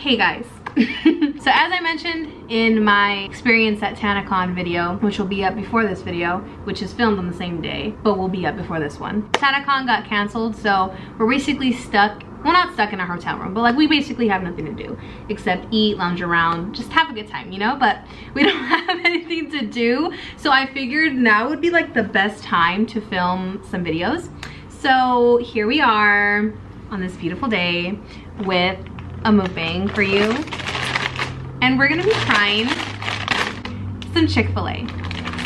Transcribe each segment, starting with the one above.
Hey guys. so as I mentioned in my experience at TanaCon video, which will be up before this video, which is filmed on the same day, but will be up before this one. TanaCon got canceled, so we're basically stuck well not stuck in a hotel room but like we basically have nothing to do except eat lounge around just have a good time you know but we don't have anything to do so i figured now would be like the best time to film some videos so here we are on this beautiful day with a mukbang for you and we're gonna be trying some chick-fil-a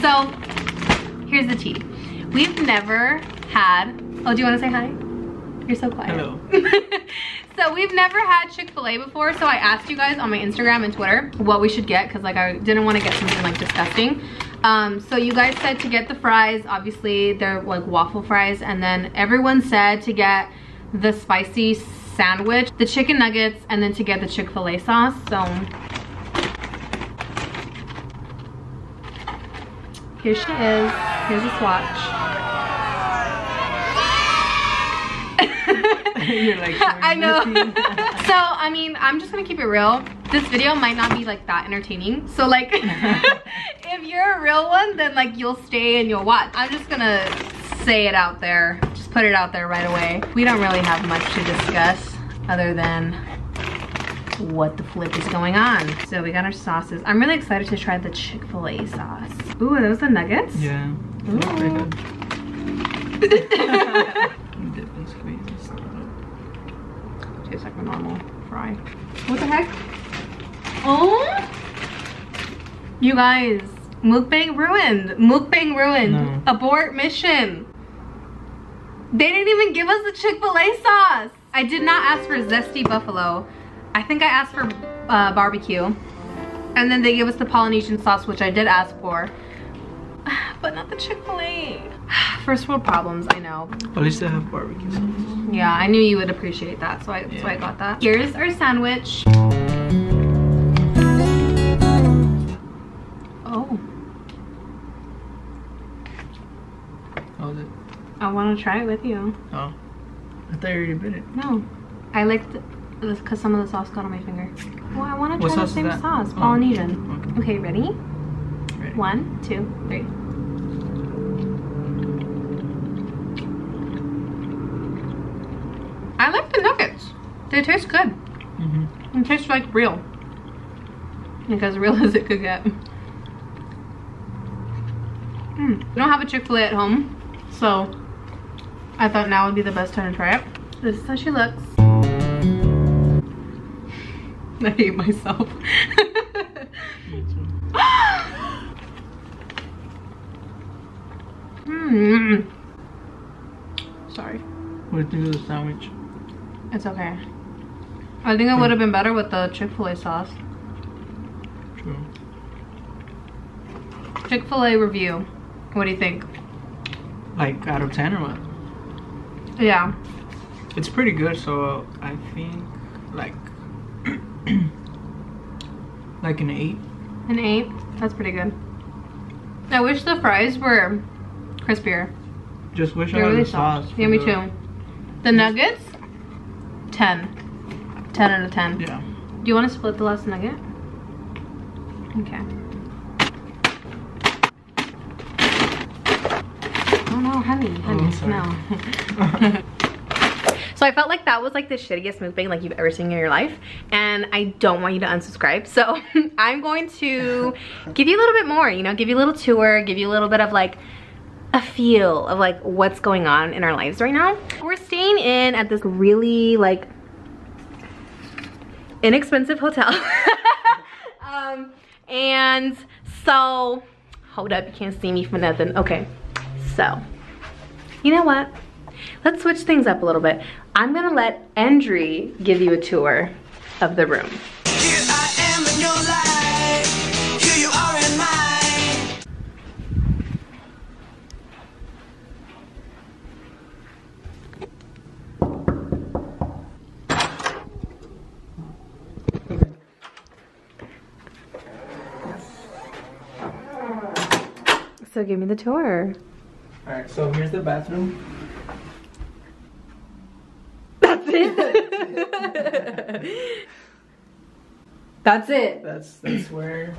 so here's the tea we've never had oh do you want to say hi you're so quiet. Hello. so we've never had Chick-fil-A before, so I asked you guys on my Instagram and Twitter what we should get because like I didn't want to get something like disgusting. Um, so you guys said to get the fries, obviously they're like waffle fries, and then everyone said to get the spicy sandwich, the chicken nuggets, and then to get the Chick-fil-A sauce. So here she is. Here's a swatch. You're like, I know. so, I mean, I'm just gonna keep it real. This video might not be like that entertaining. So like, if you're a real one, then like you'll stay and you'll watch. I'm just gonna say it out there. Just put it out there right away. We don't really have much to discuss other than what the flip is going on. So we got our sauces. I'm really excited to try the Chick-fil-A sauce. Ooh, are those the nuggets? Yeah. Ooh. tastes like a normal fry. What the heck? Oh! You guys, mukbang ruined. Mukbang ruined. No. Abort mission. They didn't even give us the Chick-fil-A sauce. I did not ask for zesty buffalo. I think I asked for uh, barbecue. And then they gave us the Polynesian sauce, which I did ask for. But not the Chick-fil-A. First world problems, I know. At least they have barbecue sauce. Yeah, I knew you would appreciate that, so I, that's why I got that. Here's our sandwich. Oh, How was it? I want to try it with you. Oh. I thought you already bit it. No, I licked this because some of the sauce got on my finger. Well, I want to try the same sauce, Oh, Polynesian. okay. Okay, ready? Ready. One, two, three. I like the nuggets. They taste good. Mm-hmm. It tastes like real. Like as real as it could get. Mm. We don't have a Chick-fil-A at home, so I thought now would be the best time to try it. This is how she looks. I hate myself. mm. Sorry. What do you think of the sandwich? It's okay. I think it would have been better with the Chick-fil-A sauce. True. Chick-fil-A review. What do you think? Like out of 10 or what? Yeah. It's pretty good, so I think like like an 8. An eight. That's pretty good. I wish the fries were crispier. Just wish They're had really the sauce. Yeah, me the- too. The nuggets? 10. 10 out of 10. Yeah. Do you want to split the last nugget? Okay. No, heavy, heavy. Oh, no. So I felt like that was like the shittiest mukbang like you've ever seen in your life and I don't want you to unsubscribe. So I'm going to give you a little bit more, you know, give you a little tour, give you a little bit of like a feel of like what's going on in our lives right now. We're staying in at this really like inexpensive hotel. um, and so, hold up, you can't see me for nothing. Okay, so, you know what? Let's switch things up a little bit. I'm gonna let Endry give you a tour of the room. Here I am in your life. Here you are in mine. So give me the tour. Alright, so here's the bathroom. That's it. That's it. That's that's where.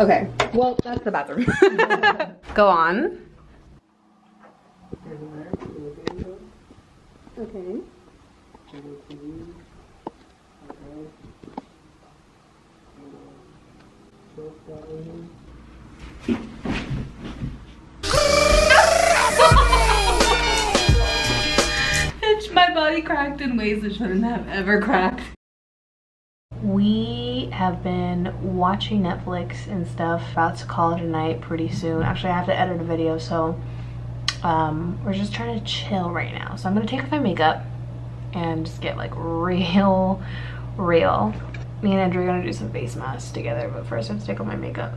Okay. Well, that's the bathroom. Go on. Okay. My body cracked in ways it shouldn't have ever cracked. We have been watching Netflix and stuff. About to call it a night pretty soon. Actually, I have to edit a video, so um, we're just trying to chill right now. So I'm gonna take off my makeup and just get like real, real. Me and Andrew are gonna do some face masks together, but first I have to take off my makeup.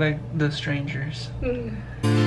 Like the strangers. Mm.